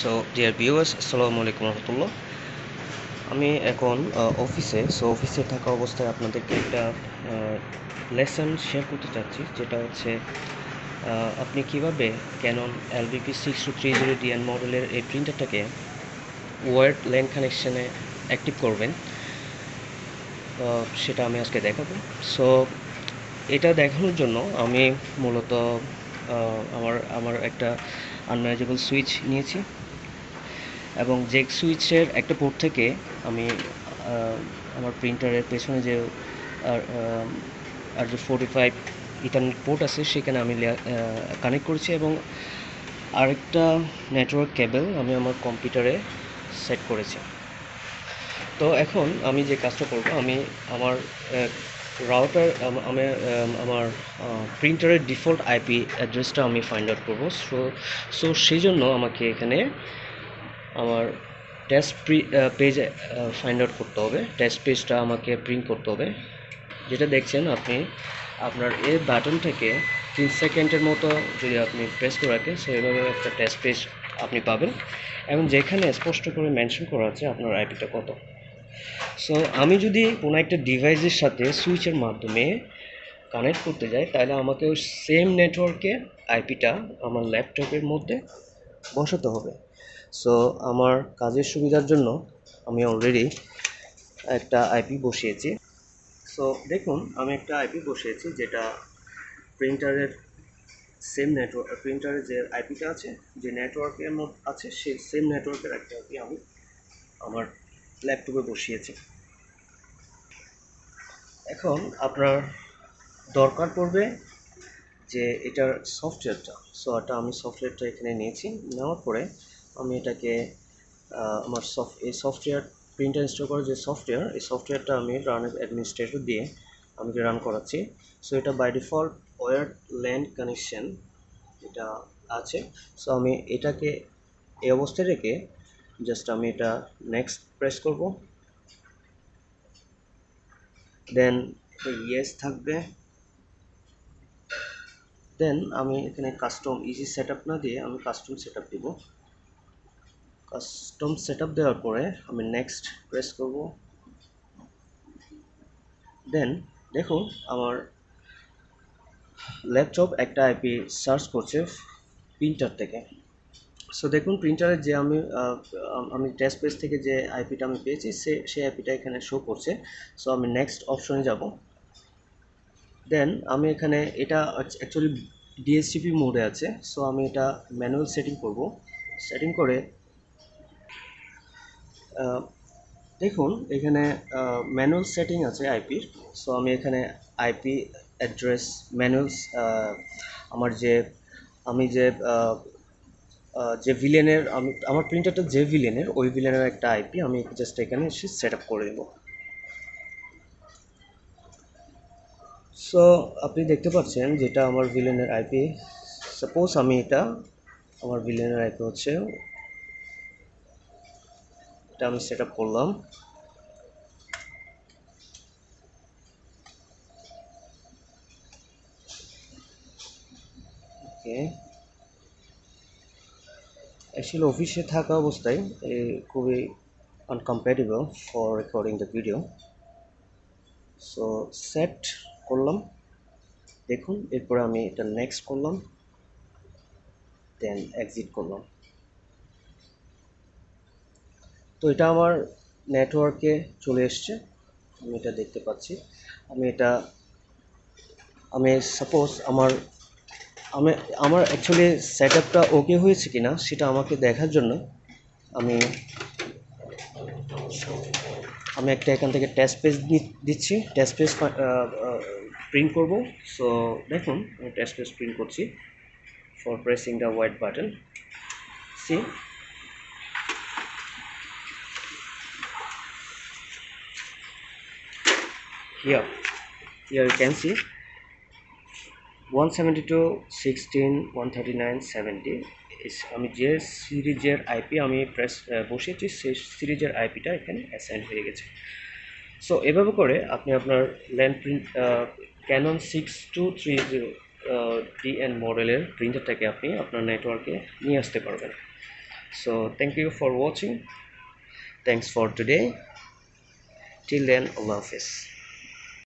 So dear viewers আসসালামু আলাইকুম রহমতুল্লাহ আমি এখন অফিসে সো অফিসে থাকা অবস্থায় আপনাদেরকে একটা লেসন শেয়ার করতে চাচ্ছি, যেটা হচ্ছে আপনি কীভাবে Canon LBP six two three zero DN মডেলের এই প্রিন্টারটাকে ওয়ার্ড ল্যান্ড কানেকশানে অ্যাক্টিভ করবেন। সেটা আমি আজকে দেখাবো। সো এটা দেখানোর জন্য আমি মূলত আমার আমার একটা আনম্যানেজেবল সুইচ নিয়েছি। এবং জেক সুইচের একটা পোর্ট থেকে আমি আমার প্রিন্টারের পেছনে যে, আর যে ফোর্টি ফাইভ ইথারনেট পোর্ট আছে, সেখানে আমি কানেক্ট করেছি এবং আরেকটা নেটওয়ার্ক কেবল আমি আমার কম্পিউটারে সেট করেছি। তো এখন আমি যে কাজটা করব, আমি আমার রাউটার আমি আমার প্রিন্টারের ডিফল্ট আইপি অ্যাড্রেসটা আমি ফাইন্ড আউট করব। সো সো সেই জন্য আমাকে এখানে আমার টেস্ট পেজ ফাইন্ড আউট করতে হবে। টেস্ট পেজটা আমাকে প্রিন্ট করতে হবে। যেটা দেখছেন আপনি, আপনার এই বাটন থেকে তিন সেকেন্ডের মতো যদি আপনি প্রেস করে রাখেন সেইভাবে একটা টেস্ট পেজ আপনি পাবেন। এবং যেখানে স্পষ্ট করে মেনশন করা আছে, আপনার আইপিটা কত। সো আমি যদি কোনো একটা ডিভাইসের সাথে সুইচের মাধ্যমে কানেক্ট করতে যাই, তাহলে আমাকে সেম নেটওয়ার্কে আইপিটা আমার ল্যাপটপের মধ্যে বসাতে হবে। সো আমার কাজের সুবিধার জন্য আমি অলরেডি একটা আইপি বসিয়েছি। সো দেখুন, আমি একটা আইপি বসিয়েছি যেটা প্রিন্টারের সেম নেটওয়ার্ক প্রিন্টারের যে আইপিটা আছে, যে নেটওয়ার্কের মধ্যে আছে, সেই সেম নেটওয়ার্কের একটা আইপি আমি আমার ল্যাপটপে বসিয়েছি। এখন আপনার দরকার পড়বে যে এটার সফটওয়্যারটা সো এটা আমি সফটওয়্যারটা এখানে নিয়েছি। নেওয়ার পরে আমি এটাকে আমার সফট এই সফটওয়্যার প্রিন্টার ইনস্টল করার যে সফটওয়্যার এই সফটওয়্যারটা আমি রান অ্যাডমিনিস্ট্রেটর দিয়ে আমি রান করাচ্ছি। সো এটা by default wired LAN connection এটা আছে। সো আমি এটাকে, এই অবস্থায় রেখে জাস্ট আমি এটা নেক্সট প্রেস করব। দেন ইয়েস থাকবে। দেন আমি এখানে কাস্টম ইজি সেট না দিয়ে আমি কাস্টম সেট আপ দেবো। কাস্টম সেট দেওয়ার পরে আমি নেক্সট প্রেস করব। দেন দেখুন, আমার ল্যাপটপ একটা আইপি সার্চ করছে প্রিন্টার থেকে। সো দেখুন প্রিন্টারের যে আমি আমি টেস্ট পেজ থেকে যে আইপিটা আমি পেয়েছি, সে সেই আইপিটা এখানে শো করছে। সো আমি নেক্সট অপশনে যাব। দেন আমি এখানে এটা অ্যাকচুয়ালি ডিএসসিপি মোডে আছে। সো আমি এটা ম্যানুয়াল সেটিং করব। সেটিং করে দেখুন, এখানে ম্যানুয়াল সেটিং আছে আইপির সো আমি এখানে আইপি অ্যাড্রেস ম্যানুয়ালস আমার যে, আমি যে যে ভিলেনের আমি, আমার প্রিন্টারটা যে ভিলেনের ওই ভিলেনের একটা আইপি আমি জাস্ট এখানে এসে সেট আপ করে দেবো। সো আপনি দেখতে পাচ্ছেন যেটা আমার ভিলেনের আইপি সাপোজ আমি এটা, আমার ভিলেনের আইপি হচ্ছে এটা আমি সেট করলাম। ওকে অ্যাকচুয়ালি অফিসে থাকা অবস্থায় খুবই incompatible for recording the video so set করলাম। দেখুন, এরপরে আমি এটা নেক্সট করলাম দেন এক্সিট করলাম। তো এটা আমার নেটওয়ার্কে চলে এসছে। আমি এটা দেখতে পাচ্ছি। আমি এটা, আমি সাপোজ আমার, আমি, আমার অ্যাকচুয়ালি সেট আপটা ওকে হয়েছে কি না সেটা আমাকে দেখার জন্য আমি আমি একটা এখান থেকে টেস্ট পেজ দিচ্ছি। টেস্ট পেজ প্রিন্ট করব। সো দেখুন, আমি টেস্ট পেজ প্রিন্ট করছি। For pressing the white button see here. Here you can see. 172 16 139 70 is- আমি যে সিরিজের আইপি আমি প্রেস বসিয়েছি সেই সিরিজের আইপিটা এখানে অ্যাসাইন হয়ে গেছে। সো এভাবে করে আপনি আপনার LAN print Canon six two three zero DN মডেলের প্রিন্টারটাকে আপনি আপনার নেটওয়ার্কে নিয়ে আসতে পারবেন। So thank you for watching thanks for today till then, allah hafiz.